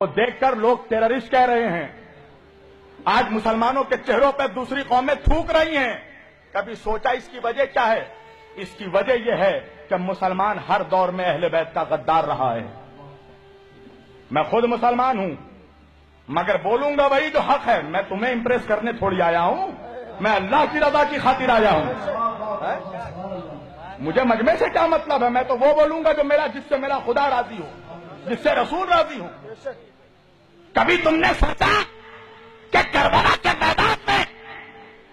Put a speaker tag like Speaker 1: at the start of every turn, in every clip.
Speaker 1: کو دیکھ کر لوگ ٹیررسٹ کہہ رہے ہیں۔ آج مسلمانوں کے چہروں پہ دوسری قومیں تھوک رہی ہیں۔ کبھی سوچا اس کی وجہ کیا ہے؟ اس کی وجہ یہ ہے کہ مسلمان ہر دور میں اہل بیت کا غدار رہا ہے۔ میں خود مسلمان ہوں، مگر بولوں گا وہی جو حق ہے۔ میں تمہیں امپریس کرنے تھوڑی آیا ہوں۔ میں اللہ کی رضا کی خاطر آیا ہوں۔ مجھے مجمع سے کیا مطلب ہے؟ میں تو وہ بولوں گا جو میرا، جس سے میرا خدا راضی ہو۔ جس سے رسول راضی ہوں۔ کبھی تم نے سوچا کہ کربلا کے میدان میں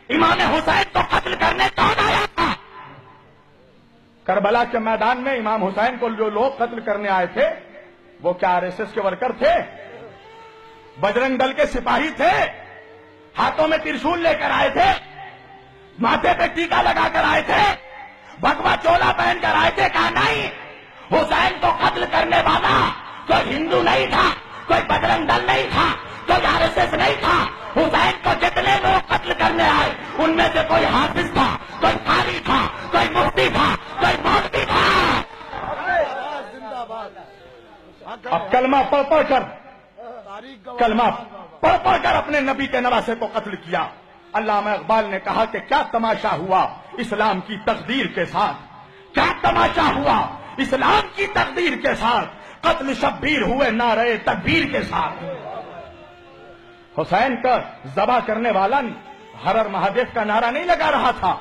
Speaker 1: امام حسین کو قتل کرنے کون آیا تھا؟ کربلا کے میدان میں امام حسین کو جو لوگ قتل کرنے آئے تھے، وہ کیا آر ایس ایس کے ورکر تھے؟ بجرنگ دل کے سپاہی تھے؟ ہاتھوں میں ترشول لے کر آئے تھے؟ ماتھے پہ ٹیکا لگا کر آئے تھے؟ بگوا چولا پہن کر آئے تھے کہا نہیں حسین کو قتل کرنے والا کوئی ہندو نہیں تھا، کوئی بجرنگ دل نہیں تھا، کوئی آر ایس ایس نہیں تھا۔ حسین کو جتنے لوگ قتل کرنے آئے، ان میں سے کوئی حافظ تھا، کوئی قاری تھا، کوئی مفتی تھا، کوئی مولوی تھا۔ اب کلمہ پڑھ پڑھ کر، کلمہ پڑھ پڑھ کر اپنے نبی کے نواسے کو قتل کیا۔ علامہ اقبال نے کہا کہ کیا تماشا ہوا اسلام کی تقدیر کے ساتھ؟ کیا تماشا ہوا؟ اسلام کی تقدیر کے ساتھ قتل شبیر ہوئے نعرے تکبیر کے ساتھ۔ حسین کا ذبح کرنے والا ہرر مہادیو کا نعرہ نہیں لگا رہا تھا۔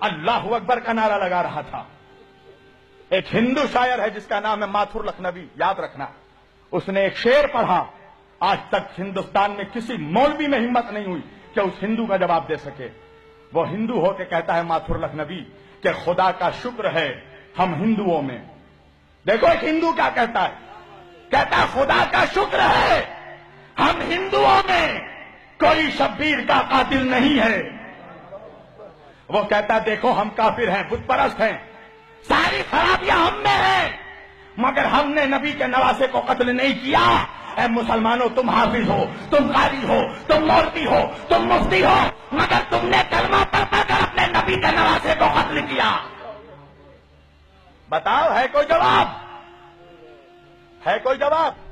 Speaker 1: اللہ اکبر کا نعرہ لگا رہا تھا۔ ایک ہندو شاعر ہے جس کا نام ہے ماتھر لکھنوی، یاد رکھنا۔ اس نے ایک شعر پڑھا، آج تک ہندوستان میں کسی مولوی میں ہمت نہیں ہوئی کہ اس ہندو کا جواب دے سکے۔ وہ ہندو ہو کے کہتا ہے ماتھر لکھنوی کہ خدا کا شکر ہے ہم ہندوؤں میں۔ دیکھو ایک ہندو کیا کہتا ہے؟ کہتا ہے خدا کا شکر ہے۔ ہم ہندوؤں میں کوئی شبیر کا قاتل نہیں ہے۔ وہ کہتا ہے، دیکھو ہم کافر ہیں بت پرست ہیں۔ ساری خرابیاں ہم میں ہیں۔ مگر ہم نے نبی کے نواسے کو قتل نہیں کیا۔ اے مسلمانوں، تم حافظ ہو، تم قاری ہو، تم مولوی ہو، تم مفتی ہو، مگر تم نے کلمہ پڑھ پڑھ کر اپنے نبی کے نواسے کو قتل کیا۔ بتاؤ ہے کوئی جواب؟ ہے کوئی جواب؟